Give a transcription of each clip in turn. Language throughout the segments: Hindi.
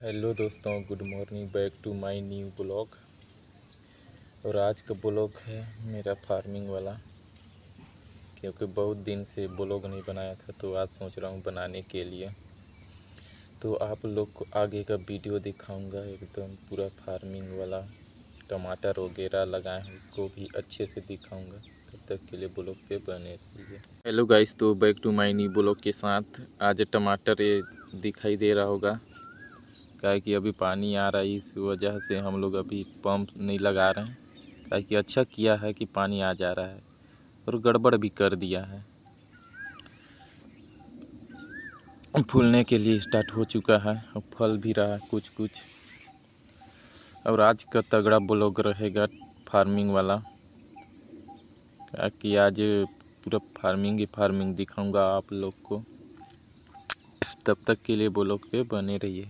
हेलो दोस्तों good morning back to my new blog और आज का ब्लॉग है मेरा फ़ार्मिंग वाला, क्योंकि बहुत दिन से ब्लॉग नहीं बनाया था तो आज सोच रहा हूँ बनाने के लिए। तो आप लोग को आगे का वीडियो दिखाऊँगा, एकदम पूरा फ़ार्मिंग वाला, टमाटर वगैरह लगाए हैं, उसको भी अच्छे से दिखाऊँगा, तब तक के लिए ब्लॉग पे बने रहिए। हेलो गाइस तो back to my new blog के साथ आज टमाटर ये दिखाई दे रहा होगा। क्या कि अभी पानी आ रहा है, इस वजह से हम लोग अभी पंप नहीं लगा रहे हैं। क्या कि अच्छा किया है कि पानी आ जा रहा है और गड़बड़ भी कर दिया है। फूलने के लिए स्टार्ट हो चुका है और फल भी रहा है कुछ कुछ और आज का तगड़ा ब्लॉग रहेगा फ़ार्मिंग वाला। क्या कि आज पूरा फ़ार्मिंग ही फ़ार्मिंग दिखाऊँगा आप लोग को। तब तक के लिए ब्लॉग पे बने रहिए।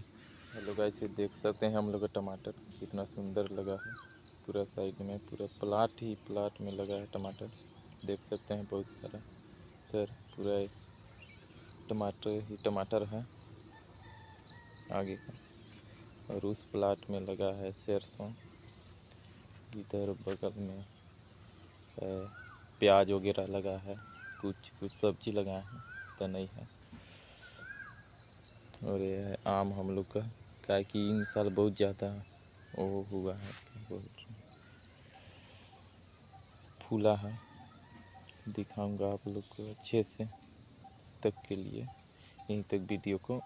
हेलो गाइस, ये देख सकते हैं हम लोग का टमाटर कितना सुंदर लगा है। पूरा साइड में, पूरा प्लाट ही प्लाट में लगा है टमाटर। देख सकते हैं बहुत सारा। इधर पूरा टमाटर ही टमाटर है। आगे का। और उस प्लाट में लगा है सरसों। इधर बगल में प्याज वगैरह लगा है। कुछ कुछ सब्ज़ी लगा है तो नहीं है। और ये है आम हम लोग का, क्या कि इन साल बहुत ज़्यादा वो हुआ है फूला है। दिखाऊँगा आप लोग को अच्छे से तक के लिए यहीं तक वीडियो को